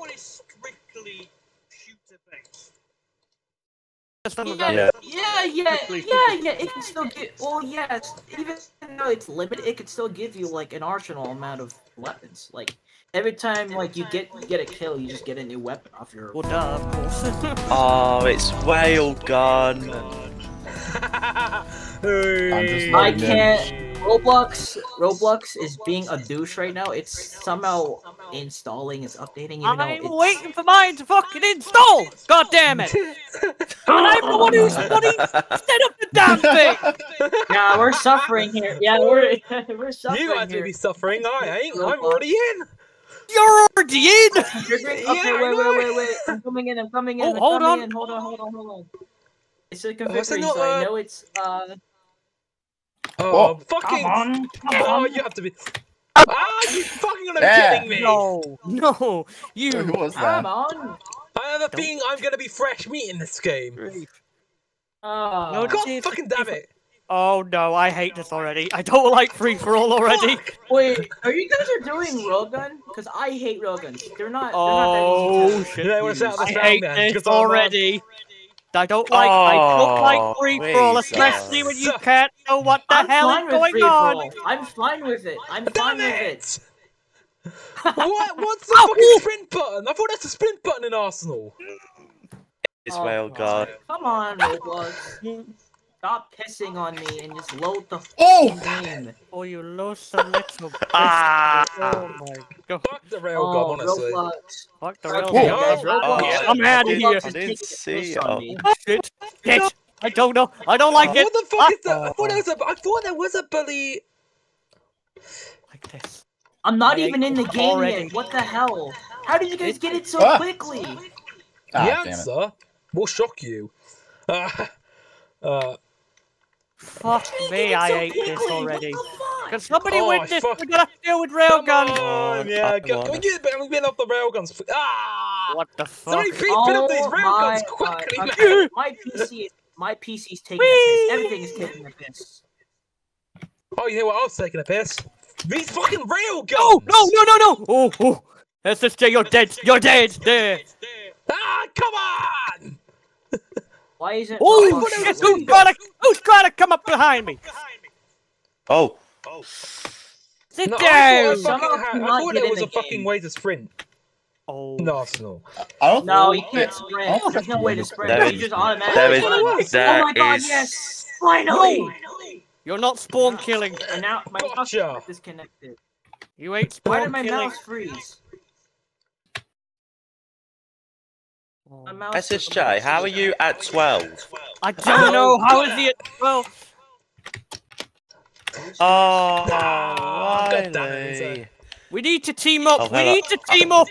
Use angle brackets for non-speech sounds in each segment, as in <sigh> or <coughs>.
this one is strictly shooter based. Yeah, Yeah. yeah, yeah, yeah, yeah. It can still get. Well, yes. Even though it's limited, it can still give you like an arsenal amount of weapons. Like every time, like you get you get a kill, you just get a new weapon off your. Well, duh, of course. Oh, it's whale gun. <laughs> Hey. I can't. Roblox, Roblox is being a douche right now. It's somehow installing, it's updating. Even though I'm it's... waiting for mine to fucking install. God damn it! <laughs> and I'm the one who's bloody set up the damn thing. <laughs> Yeah, we're suffering here. Yeah, we're <laughs> we're suffering You had to here. be suffering. I ain't. I'm already in. You're already in. Triggering- Yeah, Okay, I wait, know. wait, wait, wait. I'm coming in. I'm coming in. Oh, I'm hold coming on. In. Hold on, hold on, hold on. It's a was it configuration, not, so I uh, know it's uh. Oh, Oh, fucking. Come on, come Oh, on. you have to be. Ah, you fucking gonna be Yeah. kidding me. No, no, you. Who was Come on. I have a feeling I'm gonna be fresh meat in this game. Oh. No, God see, if- fucking damn it. Oh no, I hate this already. I don't <laughs> like free for all already. Wait, are you guys are doing railgun? Because I hate railguns. They're not. Oh they're not that shit! You know what use. I'm saying? I hate man, this because I'm, uh, already. I don't like. I don't like oh, free for all, Oh, uh, especially when you <laughs> can't know what the I'm hell is going on. I'm fine with it. I'm fine Damn with it. it! what? What's <laughs> the Ow. fucking sprint button? I thought that's a sprint button in Arsenal. It's Oh, whale gun. Come on, Roblox. Stop pissing on me and just load the Oh! game. Oh, you loathsome little <laughs> bitch. Ah. Oh my god. Fuck the railgun, Oh, honestly. Roblox. Fuck the Okay, real Whoa. Oh, yeah. I'm out of here. I didn't see piss it. Oh. Shit. Shit. I don't know. I don't like it. What the fuck is that? I Ah. thought there was a. I thought there was a bully. Like this. I'm not I even in the game already. yet. What the hell? How did you guys get it so Ah. quickly? Ah, the damn it. answer will shock you. <laughs> Uh, uh, Fuck How did you me. I so hate this already. What the? Can somebody Oh, witness? fuck. We gotta deal with come railguns. on, yeah, Come go, can we get, can we get off the railguns? Ah! What the fuck? Somebody please put up these Oh railguns my quickly, God. man! Okay, my PC is my PC's taking a piss. Everything is taking a piss. Oh, you hear what I was taking a piss? These fucking railguns! Oh no no no no! Oh oh! SSJ, you're dead. You're dead. There. Ah, come on! Why isn't? Oh Roblox thought it shit! was doing Who's gotta? Who's gotta come up behind me? Oh, Oh. Sit No, I down. thought, I had, I thought get there in was the a fucking game. way to sprint Oh. in Arsenal. I don't No, you can't sprint. don't There's no way to you sprint. There You is- just automatically. there is, oh my there god! is- Yes, finally. You're not spawn killing. And now my mouse Gotcha. is disconnected. You ain't spawn Why did my killing. mouse freeze? Oh. My mouse SSJ, how are you at 12? I don't know. How is he at twelve? Oh, God damn. We need to team up. Oh, we need to team up.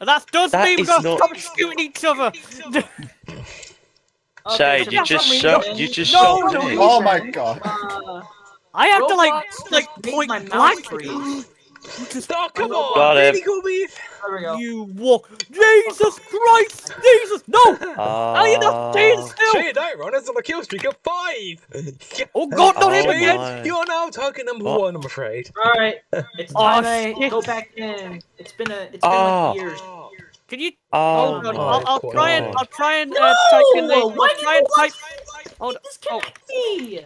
And that does That mean we is gotta stop shooting each other. <laughs> Okay, Shade, so you just some shot. You just No, shot no, me. Oh my god. Uh, I have to like like point my mouse blank. Freeze. You just Oh, come on! it. Really good! There we go. you walk. Jesus Christ! Jesus no! Ah. Are you not staying Oh, still? Shade, don't run, it's on a kill streak of five! <laughs> Oh God, not him Oh again! You're now target number What? one, I'm afraid. Alright, it's Oh, time I shit. go back in. It's been a, it's been Oh. like ah. years. Can you? Oh, Oh, God, my I'll, I'll try and I'll try and uh, No! type in the. I'll Why did try you and type. watch- Oh, oh, Disconnect oh. me!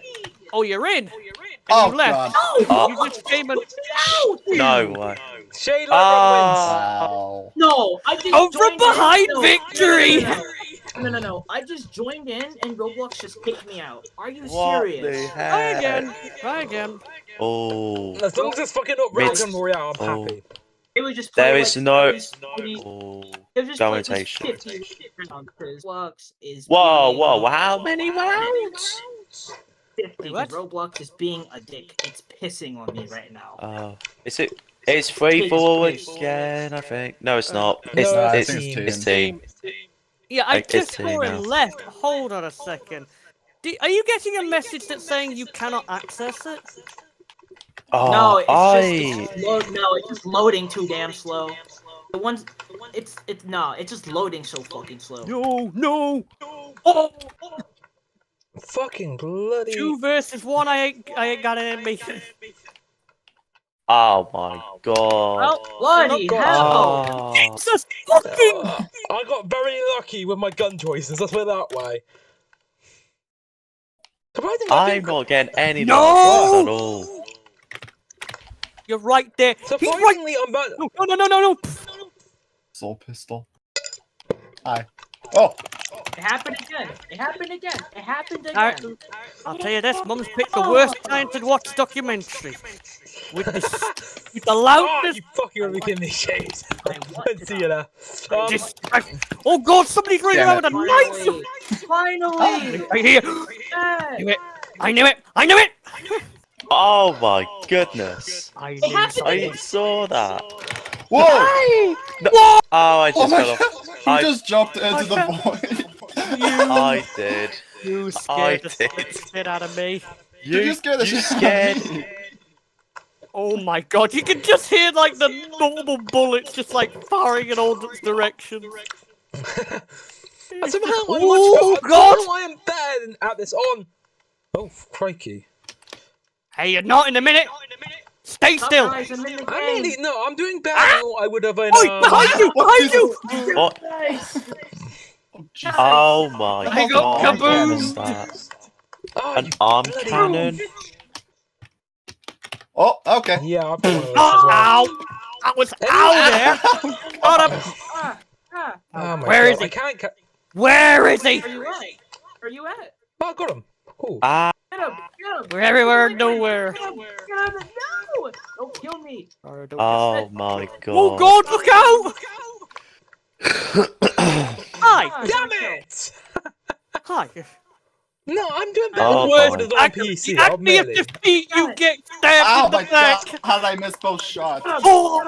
oh, you're in. Oh, And Oh you left. No! Oh. You just came and. Out! No way. Shade, like Ah. Wow. No, I just Oh, from joined in. behind victory! No, no, no, no. I just joined in and Roblox just kicked me out. Are you What the serious? Try again. Try again. Oh. As long as it's fucking not Mitch. Railgun Royale, I'm Oh. happy. It was just there is like, no- these- these- Oh. it was just play these Domination. 50 rounds, 'cause Roblox is Whoa, whoa, how many rounds? 50, Wait, what? 'cause Roblox is being a dick. It's pissing on me right now. Oh, is it? It's free for all Please, please. again, I think. No, it's not. Uh, it's, No, I it's, think it's, it's team. Yeah, I Like, just it's saw it left. Hold on a second. Do, are you getting a message that's saying you cannot access it? Oh, no, it's I. just it's load, no, it's just loading too damn slow. The ones, it's it's no, it's just loading so fucking slow. No, no. Oh, Fucking bloody. two versus one. I ain't. I ain't got it in me. Oh my god. Well, Bloody Oh, hell! Oh. Jesus fucking! Uh, I got very lucky with my gun choices. Let's put it that way. I I'm think- not getting any No! no! at all. You're right there. He's right. Surprisingly, I'm about. No, no, no, no, no. Soul pistol. Hi. Oh, It happened again. It happened again. It happened Alright, again. I'll tell you this, Mum's picked the worst time to watch documentary. With the, with the Oh, loudest you fucking are making me shade. I <laughs> want See you there. Um, Just, oh god, somebody's running Damn around with a Finally! knife! Finally! Right here! Yeah. Knew it! I knew it! I knew it! Oh my goodness. I It knew happened it. I saw that. Whoa! Whoa! Oh, I Oh just my fell off. god! He I- just jumped into the fell- void. <laughs> I did. You I scared the did. shit out of me. You, you scared the you shit out scared. of me. <laughs> Oh my god, you can just hear like the normal bullets just like firing in all directions. <laughs> and somehow I'm Oh, much better. God! I am better than at this on. Oh, crikey. Hey, you're not in a minute! Stay Stop, still! Guys, I'm in the I'm game. no, I'm doing better than what I would have in. Oi, um, behind you! Behind you! What? Oh, Jesus. Oh my I got god. What kaboom. that? Oh, An arm cannon? Oh, okay. Yeah, I've got one of those as <laughs> Oh, well. ow! That was ow there! Got him! Ah, ah. Oh Where god, is he? I can't. Ca- Where is he? Where you at? Where you at? oh, I got him. Cool. Ah, Get him! Get him! We're everywhere, nowhere. Get him! Get him! No! Don't kill me! oh my god. Oh god, look out! Hi! Damn it! Hi! No, I'm doing better Oh than my what I would have done on Act, PC. the I'll me of defeat, you get stabbed Oh in the my god! back! How did I miss both shots? Get! Oh.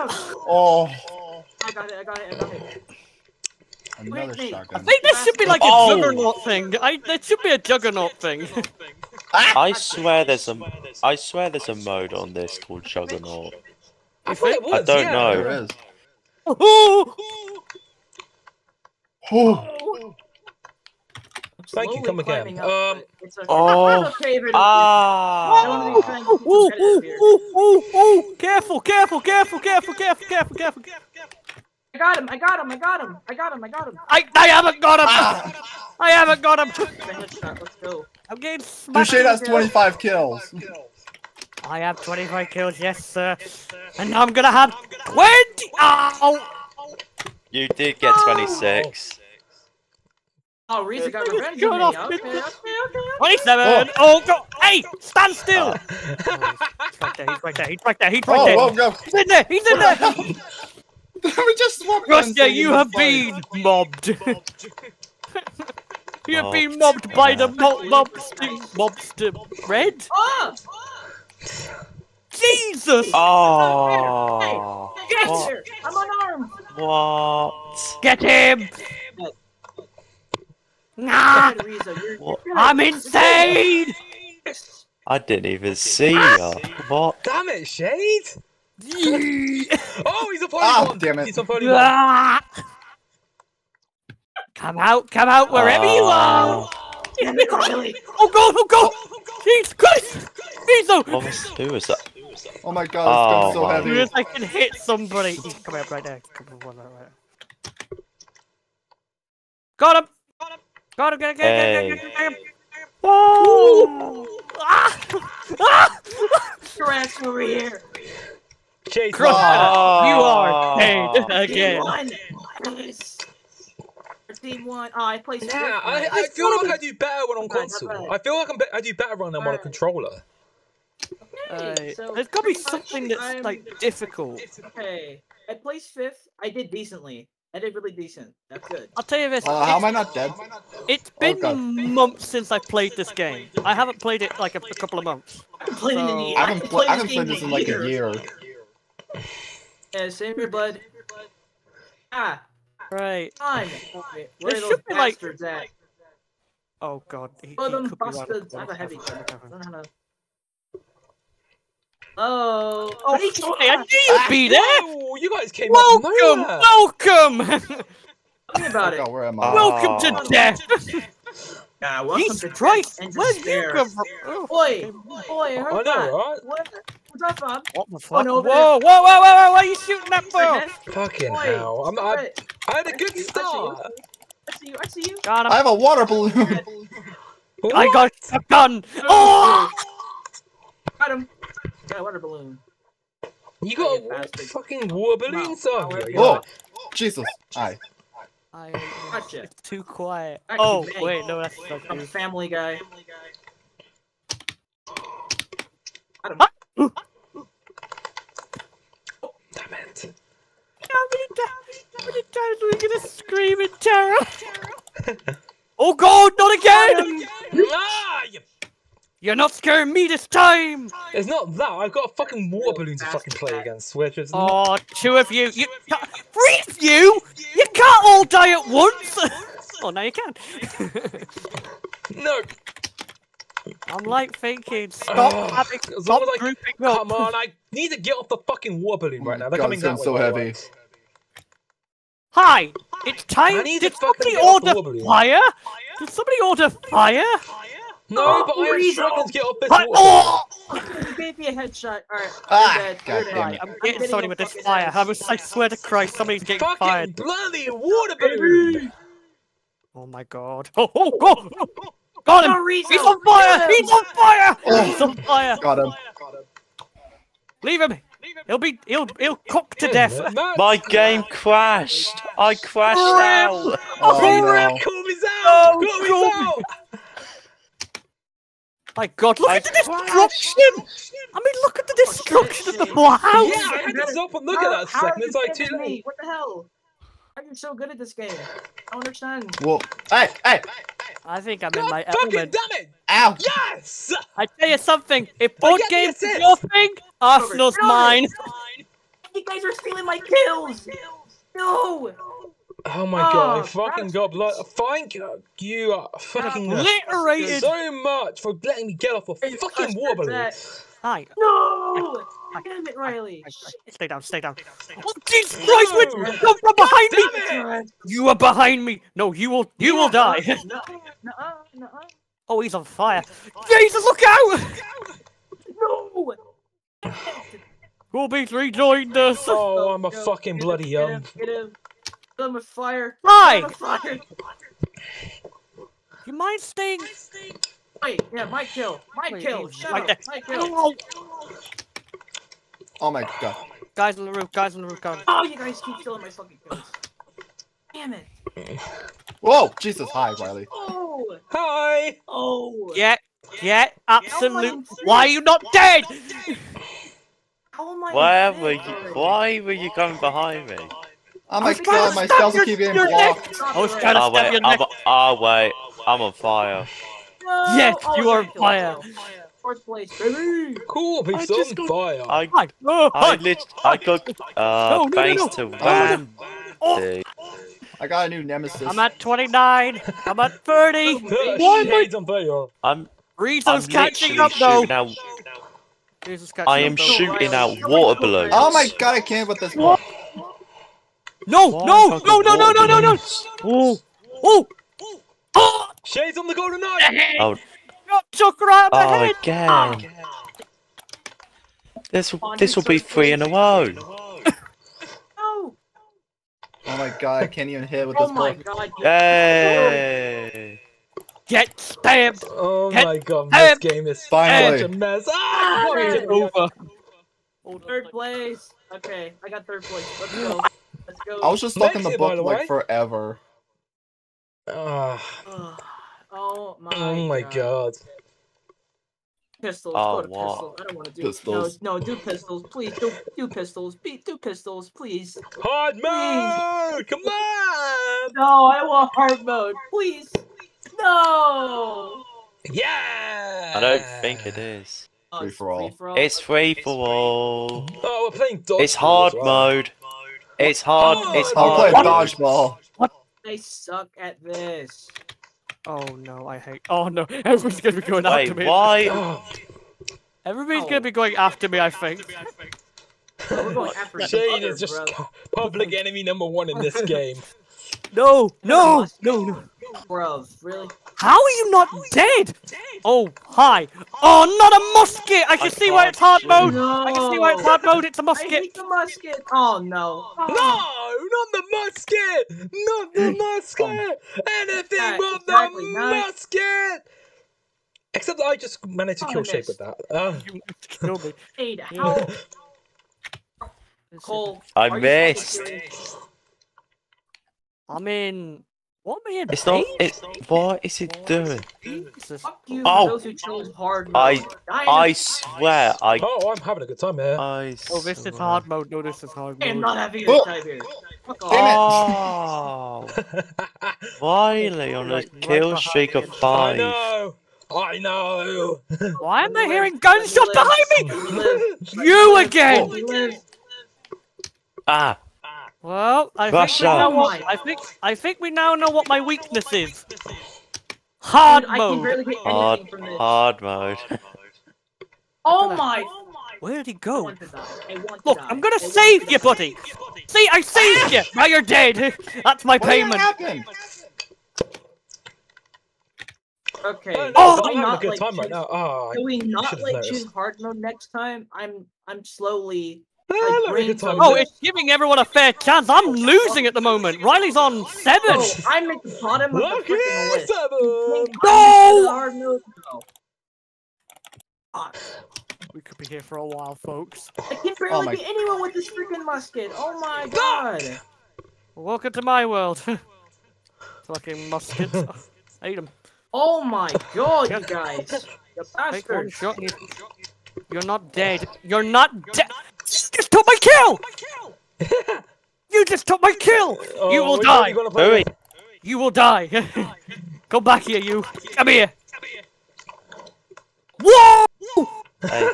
Oh, I got it, I got it, I got it. Another Wait, wait. I think this should be like a Oh. juggernaut thing. I there should be a juggernaut thing. <laughs> I swear there's a, I swear there's a mode on this called Juggernaut. I thought it was. don't yeah. know. There is. oh, Oh, Thank you, come again. climbing up, Um, but it's okay. oh. I'm okay if it is. I don't wanna be Ah. trying to be oh, competitive here. oh, oh, oh, careful, careful, careful, careful, careful, careful, careful, careful. I got him, I got him, I got him, I got him, I got him. I, I haven't got him. Ah. I haven't got him. Headshot, let's go. I'm getting smashed. Touche has 25 kills. I have 25 kills, yes, sir. And I'm gonna have 20. Ow! You did get 26. Oh, Reza got It's revenge going on me. off. Okay, okay, okay. 27. Oh, go. Hey, stand still. <laughs> Oh, he's right there. He's right there. He's right there. He's right Oh, there. whoa, go. He's in there. He's in there. <laughs> we just swapped Russia, guns you have been fight. <laughs> mobbed. you have been mobbed by the mob mobster. Mobster. Red? Oh! Jesus! Oh. Get What? here! I'm unarmed! What? Get him! Nah! God, Reza, you're, What? you're I'm insane! Yes. I didn't even see ya. What? damn it, Shade! Oh, he's a Ah, polygon! damn it. He's a polygon. Ah! Come out, come out, wherever you are! Ah, Yeah, they. Oh god, oh god! Jesus Christ! Jesus! What was, who was that? Oh my god, this gun's so Oh, my heavy. Yes, I can hit somebody. He's coming up right there. Come on, right, right. Got him! Got him! Get him! Get him! Get him! Get him! Oh. Ah! <laughs> Ah! Crash over here. Shade, Crush Oh. You are dead Team again. Team one. Oh, I placed Yeah. I, I feel like I do better when on Not bad, console. I feel like I'm be- I do better when I'm on a Alright. controller. Alright, so There's gotta be something that's I'm- like difficult. Okay. I placed fifth. I did decently. I did really decent. That's good. I'll tell you this. Uh, how am I not dead? It's been God. months since I played this game. I haven't played it like a, a couple of months. <laughs> I haven't played it So- I haven't, pl- I haven't played this in like a year yeah, save your blood. Ah. Right. Time. Where are those bastards like... at? Oh god. He, oh, them bastards. I have a heavy gun. I don't know. Oh, oh, hey, I knew you'd be there. Oh, you guys came welcome, welcome. Tell me about it. God, where am I? Welcome to welcome death. To death. Ah, Jesus Christ, where did you come from? Oi, oi, hold on. Right? What? What's up, What the fuck? no, whoa, whoa, whoa, whoa, whoa, what are you shooting that for? Fucking Oi, hell. I'm, I, right. I had a good I see you. start. I see you. I see you. Got him. I have a water balloon. I got a gun. Oh! Got him. Got a water balloon. You got a bastard. fucking war balloon, son. Wow, Yeah, Whoa. Jesus. Aye. I, Gotcha. it's too quiet. Actually, Oh, hey. wait, no, that's not I'm a family guy. Got him. Damn it. How many, times, how many times are we gonna scream in terror? oh god, not again! Ah, you You're not scaring me this time! It's not that. I've got a fucking water balloon to fucking play against, which is Oh, two of you. You can't. Three of you? You can't all die at once! <laughs> oh, now you can. <laughs> no. I'm like thinking, stop Oh, having, as stop long as I- grouping Come up. on, I need to get off the fucking water balloon right now. They're God, coming it's that getting way. so heavy. way. Hi, it's time. Did to fucking somebody get off the order wobbly. fire? Did somebody order fire? No, but I am Please. struggling to get off this water. oh! You gave me a headshot. Alright. Ah, you're dead. God You're damn dead. it. I'm I'm getting getting somebody with this fire. I, was, I swear to Christ, somebody's getting Fucking fired. bloody water balloon! Oh my god. <laughs> Oh, oh, God! Got him! No. He's on fire! He's on fire! Oh. He's on fire! Got him. Leave him! He'll be, he'll, he'll cook to death. <laughs> My game crashed. I crashed oh, out. Oh no. Call me out! No, Call me call me- out! My god, look I at the destruction! I mean, look at the destruction of the whole house! Yeah, I had to stop and look at that How- how second. It's like better too than me? late. What the hell? How are you so good at this game? I don't understand. Well, hey, hey, I think I'm in God my fucking element. damn it! ow. Yes! I tell you something, if I board get the games is your thing, Arsenal's No, mine. You guys are stealing my kills! No! Oh my god, I Oh, fucking that's- got blood. Thank you uh, fucking Obliterated. so much for letting me get off a fucking Custer, water balloon. that- Hi. No! Damn it, Riley! Stay down, stay down. Oh, Jesus Christ, which come from behind me? It! You are behind me. No, you will, you will die. No, no, no, Oh, he's on fire. Jesus, look out! no! Ruby's rejoined us. Oh, I'm a Go, fucking get him, bloody Get young. him, get him. I'm a fire. Hi. I'm fire. You mind staying? Wait, yeah, my kill. My Wait, kill. Shut right up. there. My kill. Oh, my god. guys on the roof, guys on the roof, guys. Oh, you guys keep killing my fucking kills. Damn it. Whoa, Jesus. Hi, Riley. Oh. Hi! Oh. Yeah, yeah, absolute. I'm Why are you not dead? How am I? Where dead were you? already? why were you coming behind me? Oh my was trying god, to my spells your- keep getting blocked. neck. I was trying to Oh stab wait, your I'm, neck. oh wait, I'm on fire. No! Yes, Oh, you are got killed. fire. Fourth place, baby. Cool, be just on got- fire. I Hi. Oh, I hi. lit I got uh No, no, no, no. to Oh, Oh, I got a new nemesis. I'm at 29. I'm at 30. <laughs> Why am I? On fire. I'm I'm catching up though. shooting out I am though. shooting out water balloons. Oh my god, I can't with this. What? No, Why no, have I no, got no, no, no, water no, no. Oh, oh, oh, Shades on the golden knife! Oh, got took right up the oh head. again. This will this will be three in a row. <laughs> No. Oh my god, I can't even hit with Oh this my book. god. Hey. Get stabbed. Oh Head- my god, head- this game is Finally. such a mess. Ah, Ah, fuck head- Over. Third place. Okay, I got third place. Let's go. <gasps> Let's go. I was just stuck in the Makes it, by book like way. forever. Ah, Ugh. Oh my. oh my god. Pistols. Oh, go to wow. pistols. I don't want to do Pistols. No, no, do pistols, please. Do do pistols. Be, do pistols, please. Hard mode! Come on! No, I want hard mode, please. No. Yeah! I don't think it is. Oh, Free for all. free-for-all. It's free for all. Oh, we're playing dodgeball It's hard well. mode. It's hard. It's I'll play hard. dodgeball. I suck at this. Oh no, I hate. Oh no, <laughs> everybody's gonna be going after me. why? Oh, <laughs> Everybody's Oh. gonna be going after me. I think. We're going Shane is just bro. <laughs> public enemy number one in this game. No, no, no, no. Bruv, really? How are you not dead? Oh, hi. Oh, not a musket! I can I see why it's hard shoot. mode. I can see why it's hard mode. It's a musket. I hate the musket. Oh no. No, not the musket! Not the <laughs> musket! Anything Yeah, but exactly, the nice. musket! Except that I just managed to Oh, kill I Shape with that. Uh, <laughs> You killed me. Jade, how? Cole, I are you fucking missed. I'm in. What am I in? It's not. eight? It. What is it doing? Jesus. Fuck you, Oh. for those who chose hard I- mode. Die in I a- swear. I. oh, I'm having a good time here. I. Oh, this is hard mode. No, this is hard mode. I am not having a Oh. good time here. Fuck off. Oh, <laughs> Wiley on a Like, kill streak of behind I five. know! I know! Why am I hearing live, gunshots behind me? live, we live, You again! live. Ah, Well, I think we know Oh what. I think I think we now know what my weakness is. Hard Dude, I can mode. barely hit hard, anything from this. hard mode. <laughs> Oh my! Where did he go? want to die. I want to Look. I'm gonna I save you, die. buddy. See, I saved ah! you. Now you're dead. <laughs> That's my What payment. happened? Okay. Oh, no, Oh, I'm can having a not, good like, time right now. Ah, oh, Can we not like noticed. choose hard mode next time? I'm I'm slowly. I'm having a good brain's time. a Oh, it's giving everyone a fair chance. I'm losing at the moment. Riley's on seven. Oh, I'm at the bottom of Look the freaking here, list. seven! No! I'm in hard mode? No. Ah, We could be here for a while, folks. I can barely my- get anyone with this freaking musket. Oh my god! Welcome to my world. <laughs> Fucking muskets. <laughs> I them. Oh my god, you guys! You Take bastards! shot. and you- You're not dead. You're not dead. Just took my kill. <laughs> you just took my kill. Oh, you will die. you play Hurry. You will die. <laughs> Come back here, you. Come here. Whoa! Hey,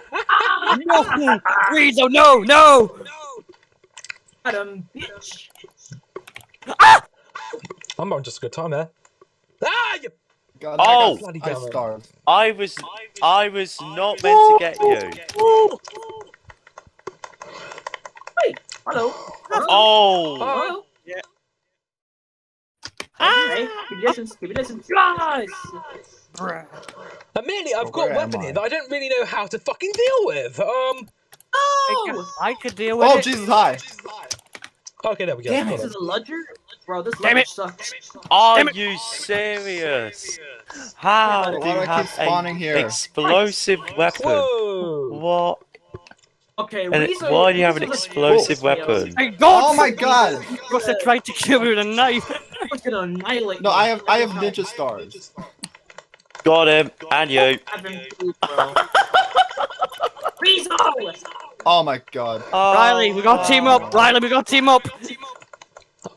No! Rizzo, no, no! Got him, bitch! I'm having just a good time there. Ah, you God, Oh! bloody I damn it. I was. I was not meant to get you. Woo! Wait, hello? Hello? Oh. Hello? Yeah. Hey, give me distance, give me distance. Guys! Bruh. Admittedly, I've Well, got a where weapon here that I don't really know how to fucking deal with. Um, I could, Oh! I could deal with Oh, it. Jesus, hi. okay, there we go. Damn Got it. This is a ledger? Bro, this Damn ledger it. sucks. Are Damn it. you serious? How Why do do you I keep have spawning an here? explosive weapon? Whoa! What? Okay, And it- Weezer- why do you have an explosive weapon? I got Oh my god! You must have tried to kill me with a knife. I was gonna annihilate No, you I have I have ninja stars. Got him. And you. Have him too, bro. <laughs> Weezer! Oh my god. Riley, we got to team up. Oh. Riley, we got to team up.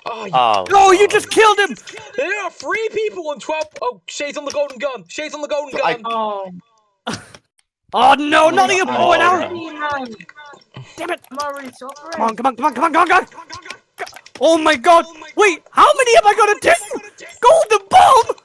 Oh, you- Oh. No, you just killed him. there are three people on 12. Oh, Shades on the golden gun. Shades on the golden I- gun. Oh, Oh no, none of you Oh, blowing oh, out. Damn it. I'm already so. Come on, come on, come on, come on, come on, come on. Oh my god. Oh, Wait, how many am I gonna do? Golden bomb. Wait,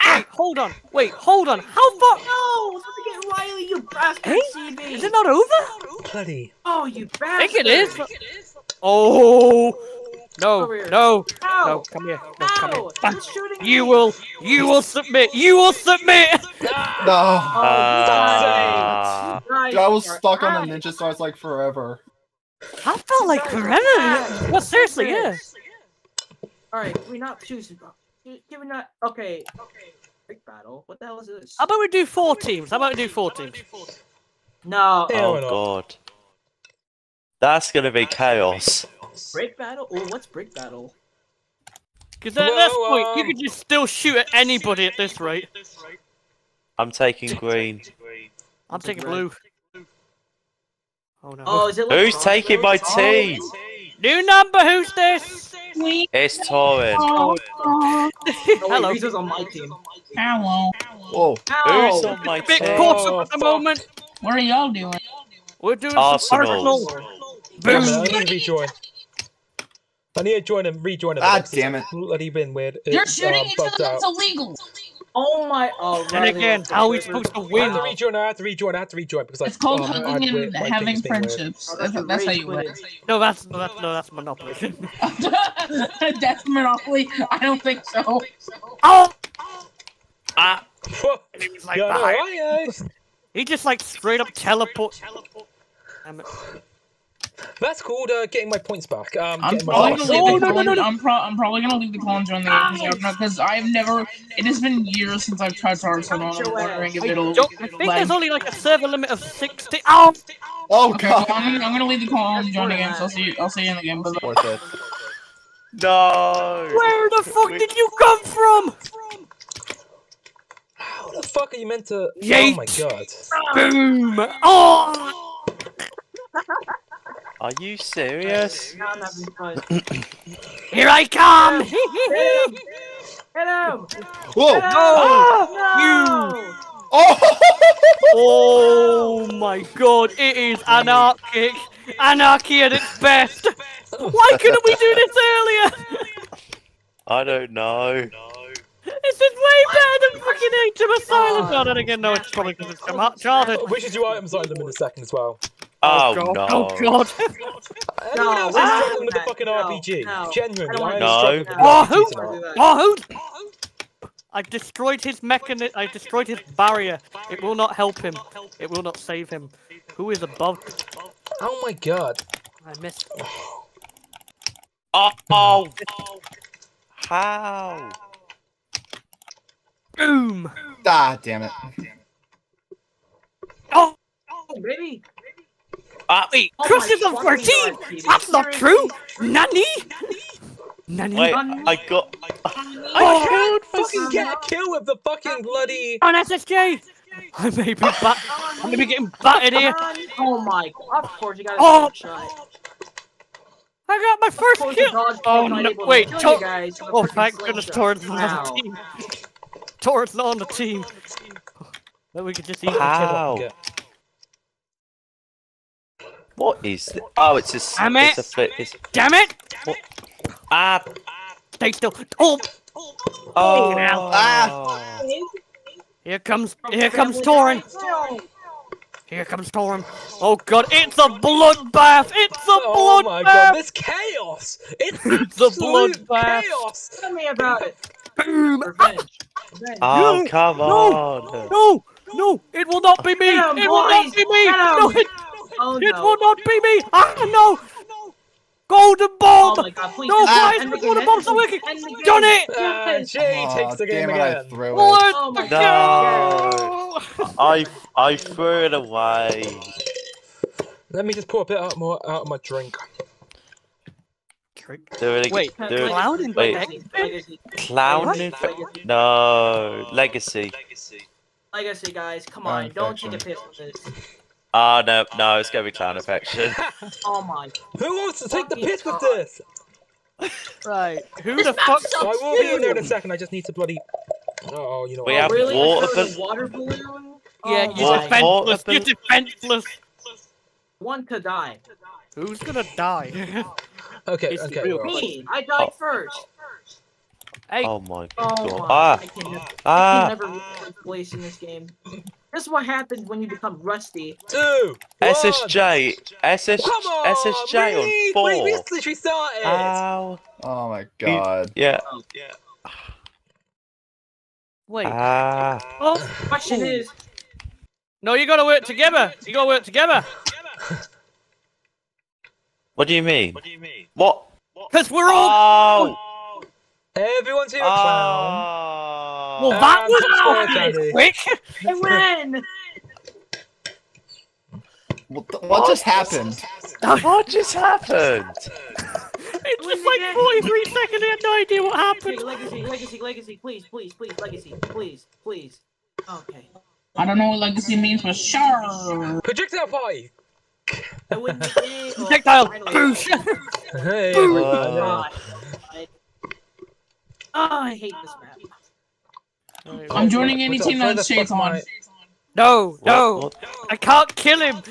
ah, hold on. Wait, hold on. How far? No, let me get Riley, you bastard, Hey, CB. Is it not over? Bloody. Oh, you bastard. I think it is. Oh. No, Over no, Ow. no, come here. No, come here. Ow, Back. shooting You me. will, you will submit. You will submit. No. Oh, you uh, I was stuck on the ninja stars like forever. I felt like forever. Well, seriously, yeah. Alright, can we not choose? Can we not? Okay. Okay. Big battle. What the hell is this? How about we do four teams? How about we do four teams? No. Oh not? god. That's gonna be chaos. Break battle? Oh, what's break battle? Because at this Well, point, you um, could just still shoot at anybody at this rate. I'm taking green. I'm taking red. blue. Oh no. Oh, is it like Who's taking my crossroads? team? New number, who's this? It's Torrin. Oh, oh wait, Hello. Rizzo's on my team. Hello. Whoa. Who's on my Bit team? caught Oh, up at the fuck. moment. What are y'all doing? We're doing Arsenal. some Arsenal. Damn Boom. I need to rejoin. I need to join and rejoin him. Ah, damn it. Bloody been weird. You're It's, shooting um, each other. out. That's illegal. Oh my! Oh, Then Riley again, how are we supposed to win? I have to rejoin. I have to rejoin. I have to rejoin because It's called I, oh, I, hugging and having is being weird. friendships. Oh, That's, that's that's how you win. No, that's no, that's no, that's Monopoly. <laughs> <laughs> That's Monopoly. I don't think so. oh! Ah, He's <laughs> like yeah, no, behind- I, uh, He just like straight up teleport. <sighs> Um, that's called uh, getting my points back. Um, I'm probably points gonna leave the no, no, no, call. no. I'm pro- I'm probably gonna leave the call and join the game because I've never. It has been years since I've tried Hearthstone. and I'm wondering if I, it'll. don't, I think lag. there's only like a server limit of 60. Oh! Oh Okay, well. I'm gonna, I'm gonna leave the call and join the game. So I'll see you. I'll see you in the game. Bye-bye. Worth it. no. Where the fuck did you come from? How the fuck are you meant to? Oh my god. Boom! Oh! <laughs> Are you serious? Now <coughs> I'm. Here I come! Hit him! Whoa! Hit him! Oh! No! Oh! Oh my god, it is anarchic! Anarchy at its best! Why couldn't we do this earlier? <laughs> I don't know. This is way better than fucking Ancient Asylum! No, then again, no, it's probably because it's from Hot Childhood. We should do items on them in a second as well. Oh, god. no. Oh god! <laughs> Anyone else is ah, struggling with the no, fucking no, RPG? no. Genuinely, I don't I am wanna- struggling with No. the RPG Don't do tonight. that. Oh! I destroyed his mechanism. I destroyed his barrier. It will not help him. It will not save him. Who is above? Oh my god. I missed. Oh, oh. How? Boom! Ah, damn it. Oh! Oh, baby! Ah, Wait, Oh Crush my is on fucking 13! That's not true! Nani? Nani? wait, I got. Oh, Can't fucking get a kill with the fucking bloody. on SSJ! I may be bat- I may be getting battered here. Oh my god, of course you got a Oh. shot. I got my first kill! Oh, no, able to wait, Tor- guys Oh, thank goodness slingshot. Torrent's not on the team. Torrent's not on the team. Then we could just easily kill him. How? Yeah. What is this? Oh, it's a. s- Damn It's it. a fit. It's. Damn it! Ah. Stay still. Oh! Oh. oh. Ah. Here comes, here comes Torin. Here comes Torin. Oh god, it's a bloodbath! It's a bloodbath! Oh my god, bloodbath! this chaos! It's It's a absolute bloodbath! chaos! Tell me about it. Boom! Revenge. Revenge. Oh, No, come no, on. No! No! It will not be me! Get 'em, It will not be me! Get 'em! No, it, Oh it no. will not be me! Ah, no! Golden Oh bomb! my god, please. No, end guys, the the game, golden end bomb's the not working. end the game. Done it! Uh, Jay Aw, takes the game damn it, I again. threw it. Let's Oh my go! I I threw it away. Let me just pour a bit out more out of my drink. Do it again. Wait, do it. Cloud in Wait. Legacy, Legacy, Clown What? inf- No, legacy. Legacy, guys, come on, don't take a piss with this. Ah no, no, it's gonna be clown infection. <laughs> Oh my. Who wants to take the piss with this? Right, who This the map's fuck? so I will be in there in a second. I just need to bloody. Oh, you know. We what? have really? water Like, bal- water balloon? Yeah, Oh you're my. defenseless. Water You're defenseless. One could die. Who's gonna die? <laughs> Okay, It's okay. real. well, Me, I died Oh. first. Hey, Oh my Oh god. my. Ah, I can, ah. can never reach first place in this game. This is what happens when you become rusty. Two. one. SSJ, SS, Come on, SSJ we, on We, four. we literally started. Ow. Oh my god. Yeah. wait. Ah. Oh, Question is, no, you gotta work together. You gotta work together. What do you mean? What? Cause we're all. Oh. Everyone's here, clown. Oh. well, that Um, was sorry, quick. I win! What, the- what just happened? What just happened? <laughs> It's just like 43 seconds. I had no idea what happened. Legacy, legacy, legacy, please, please, please, legacy, please, please. Okay. I don't know what legacy means, but sure. Projectile party. I win the game. Oh, Projectile. Boosh. <laughs> Hey. Boom. God. I- Oh, I hate this map. Oh, I'm joining any team that that's the fuck Shaitan. No, What- no, what- I can't kill him.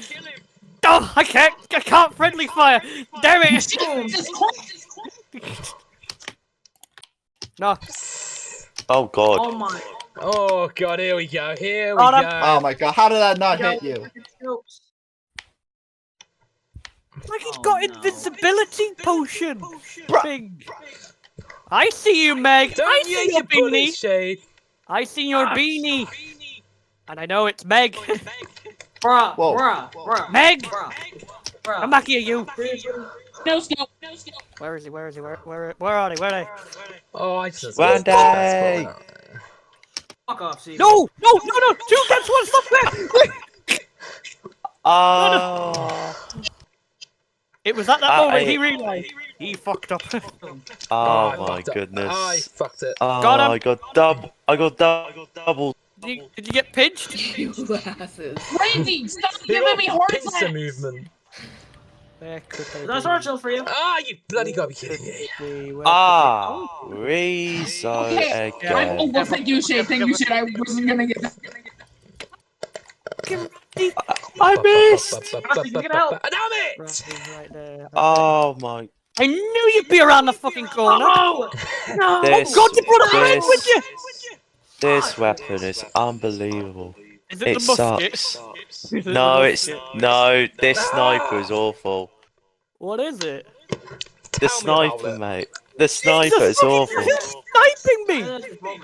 Oh, I can't, I can't friendly fire. Damn it. Just. <laughs> No, Oh god. Oh my. Oh god, here we go. Here we Oh, no. go. Oh my god, how did that not hit you? Like he's Oh, got no. invincibility potion. Thing. I see you, Meg. I Don't see you, your Beanie. shade. I see your ah, beanie, and I know it's Meg. Oh, <laughs> bruh, Whoa. bruh, bruh. Meg, Bruh. Bruh. come back here, you. Seriously? No scope. No. Where is he? Where is he? Where where where are they? Where are they? Oh, I just. Randy! Fuck off, Caesar. No, no, no, no! Two gets one. Stop that! <laughs> Oh, It was at that Uh, moment I- he realized he fucked up. <laughs> oh I my fucked up. goodness. I fucked it. Oh, Got him. I got dub. I got dub. I got double. did, you, did you get pinched? <laughs> You asses. Randy, stop <laughs> giving me heart pincer attacks. movement. Where could they That's be? Archel for you. Ah, you bloody gotta be kidding me. Where could they- Ah, Rizzo Okay. Yeah. I, again. oh, well, thank you, Shay. Thank you, Shay. I wasn't gonna get that. I missed. Rusty, get out. Damn it! Right, right there. Oh my. I knew you'd be around the fucking corner. No! <laughs> Oh no! This, God, you brought a friend with you. this weapon is unbelievable. Is it, It the sucks. Is it the No, it's no. This sniper is awful. What is it? The Tell sniper, mate. The sniper is awful. Christ, Sniping me!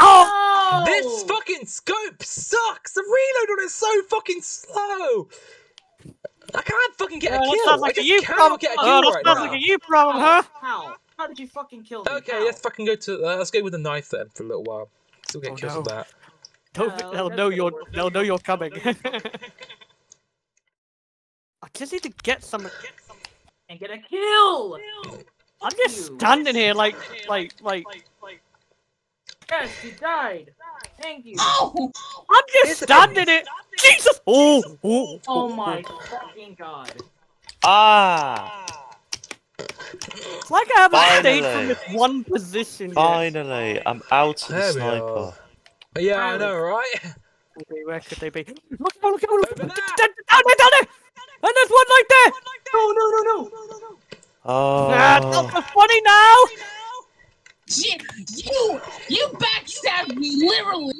Oh! Oh! This fucking scope sucks. The reload on it is so fucking slow. I can't fucking get Yeah, a that kill. sounds I like a just you cannot problem. get a Oh, kill that right sounds now. like a you problem, huh? How? How did you fucking kill me? Okay, How? let's fucking go to. Uh, let's go with the knife then for a little while. Still get Oh, kills no. with that. They'll, Yeah, they'll that's know gonna you're. work. They'll know you're coming. <laughs> <laughs> I just need to get some. And get a kill! I'm just standing here like, like, like. Yes, you died! Thank you! Oh, I'm just standing it. Jesus! Oh, oh, Oh my fucking god. Ah! It's like I haven't stayed from this one position yet. Finally, I'm out of the There we sniper. are. Yeah, I know, right? Okay, where could they be? Look, look, look, look, Over down there. there, down there! And there's one right there! No, no, no, no! no, no, no. Ah, it's not Oh, so funny now! you, you, you backstabbed me, literally.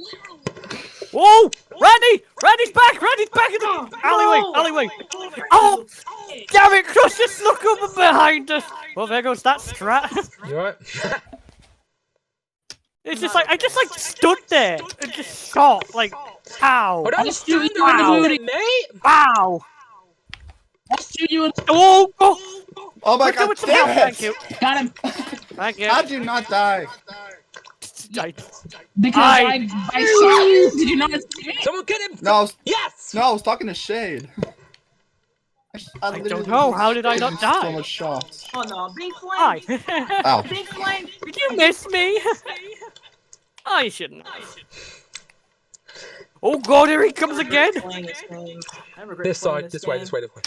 Whoa! Randy! Randy's back! Randy's back in the oh, alleyway! No. Alleyway! Oh! oh damn it, Crush just look up behind us! Well, there goes that strat. <laughs> You right? <laughs> It's just like, I just like stood there and just shot, like, ow! Oh, don't Let's stand do there it. and do mate! Ow! I'll shoot you in Oh, oh! Oh my doing god, some help, damn thank it! you. Got him. Thank you. How'd you not die? I- Because I- I, I, shot you. Did you not see me? Someone get him! No, I was, Yes! no, I was talking to Shade. I, I literally don't know, how did I not die? So much shots. Oh no, being Hi. flanked! Ow. Being flanked! Did you miss me? <laughs> I shouldn't. Oh god, here he comes again! Playing this game. I regret This side, this way, this way, this way.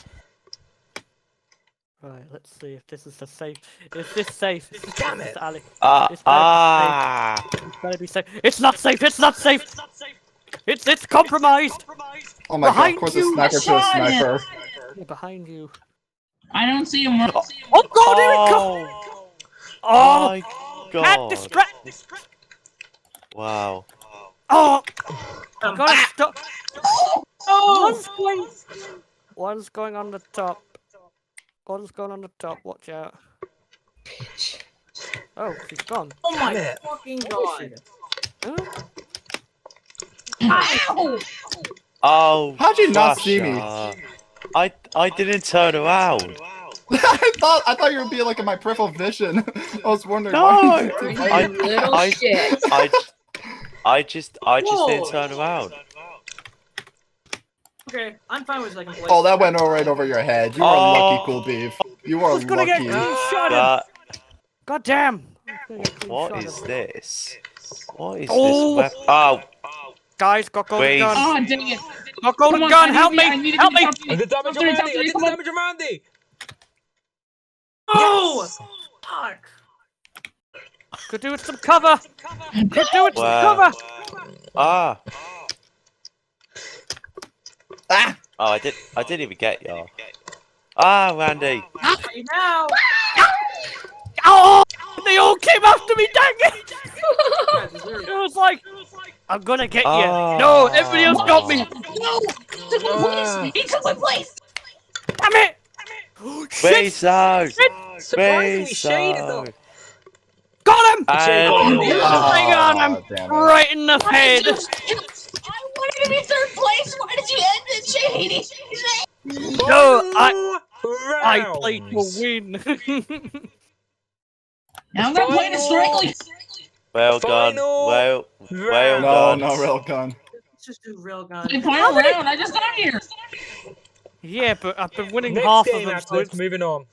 Right, let's see if this is the safe. Is this safe? Damn This it. alley. ah, It's better ah! It's better be safe. It's not safe. It's not safe. It's it's compromised. Oh my god, of course you, a sniper to a shot it. sniper. Behind you. I don't see him. Oh god, here he comes! Oh Oh, my can't god! distract. Wow. Oh, Um, gotta stop. Oh! One's going. One's going on the top. One's going on the top. Watch out. Oh, she's gone. Oh my Damn it. fucking Where is god! Huh? Ow! Oh. How'd you not see me? I I didn't turn around. <laughs> I thought I thought you were being like in my peripheral vision. <laughs> I was wondering No, why you didn't I- little I- shit. I I just I just Whoa. didn't turn around. Okay, I'm fine with second place. Oh, that went all right over your head. You are Oh. lucky, Cool Beef. You are Who's gonna get lucky. clean shot? But God damn. I'm gonna get clean what shot is him. this? What is Oh. this weapon? Oh, Guys, got golden Wait. gun. Oh, dang it. Got golden Come on, gun. I Help need to- I me. need Help get me. top I did damage Top on Randy! I did come the on. damage on Randy! Oh! Yes! Fuck! Could do with some cover. Could do with some Wow. cover. ah. Ah! Oh, I did. I didn't even get y'all. Ah, Randy. Right now! Oh, they all came after me. Dang it. Guys, is there- It was like, I'm gonna get you. Oh. No, everybody else got me. No! Took my place! He took my place! Damn it. Shit. Rizzo. Surprisingly, Shade is Rizzo. not. Got him! And Bring on him! Ah. Right in the head! I wanted to be third place. Why did you end it, Shady? No, I I played to win. <laughs> Now I'm gonna play this directly. well done. Final Well, well No, done. no, railgun. Let's just do railgun. The final round. I just got here. yeah, but I've been winning Next half of them. So it's... moving on.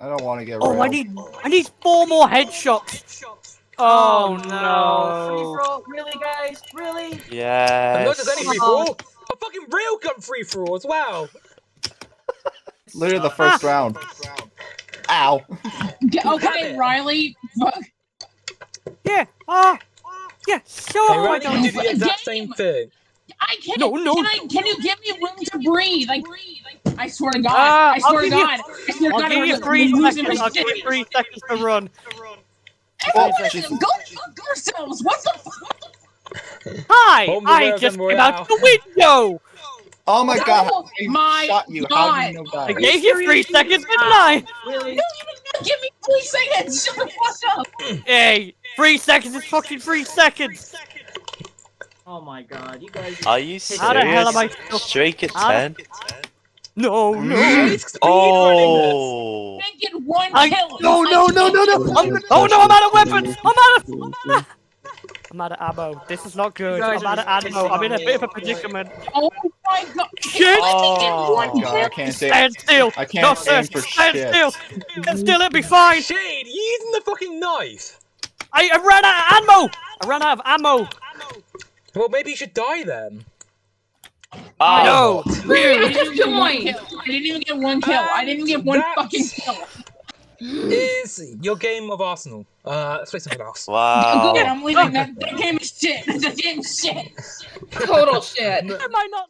I don't want to get Oh, I need I need four more headshots. Oh, oh Free no! for all? Really, guys? Really? And Yes. not just any free for all, a fucking railgun free for all as well. Literally the first round. <laughs> Ow. Okay, Riley. Fuck. Yeah. Ah. yeah. Show Hey, off my Randy, you did dog. the exact same thing. I can't. No, no. Can, I, can you give me room to breathe? Like, I swear to God. Ah, I swear I'll to give you- God. I swear to I'll God. give I'm you lo- three seconds. I'll give you shit. three seconds to run. Everyone Oh, Jesus. go fuck yourselves. What the fuck? Hi! I American just came Royale. out the window! Oh my god. Oh I my shot you. How do you know I gave you three seconds, didn't I? Really? No, you did not give me three seconds. Shut the fuck up. Hey, three seconds is fucking three seconds! Oh my god, you guys. Are you serious? How the hell am I still- Streak at 10? No, no! He's mm. speedrunning this. Oh. I one I, kill. no, no, no, no, no! I'm, oh no, I'm out of weapons! I'm out of, I'm out of, I'm out of ammo. This is not good. I'm out of ammo. I'm in a bit of a predicament. Oh my god. Shit! Let me get Oh one Oh god, I can't say. Stand still! I can't no, sir, aim for stand shit. still! Stand still, it'll be fine! Shade, you using the fucking knife. I, I ran out of ammo! I ran out of ammo! Well, maybe you should die then. Oh. No! I didn't even get one kill. I didn't even get one kill. I didn't get one fucking kill. <laughs> Is your game of Arsenal? Uh, let's play something else. Go ahead, Wow. <laughs> I'm leaving. That, that game is shit. <laughs> That game is shit. Total shit. Am I not